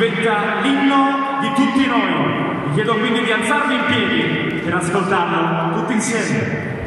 diventa l'inno di tutti noi. Vi chiedo quindi di alzarvi in piedi per ascoltarlo tutti insieme.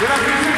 Gracias.